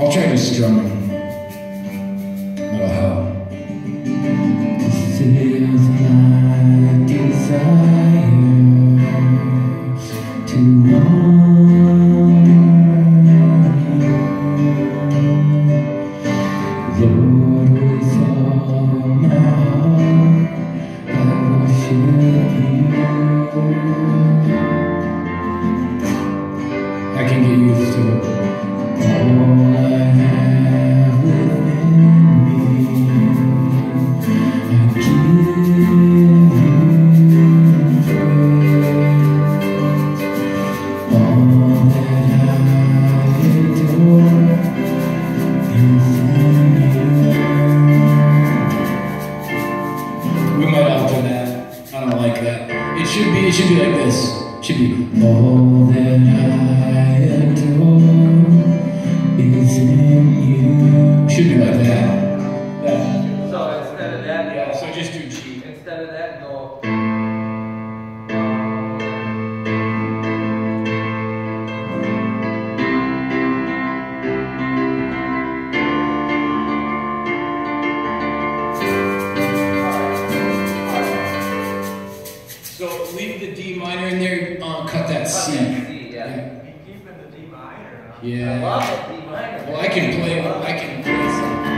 I'll try to strum it. That'll I can get used to it. It should be. It should be like this. It should be. All that I adore is in you. Should be like that. Yeah. So instead of that, Yeah. So just do G. instead of that, go. So leave the D minor in there. Uh, cut that C. That C, yeah. Yeah. You keeping the D minor, huh? I Yeah. love it, D minor. Well, I can play. I can.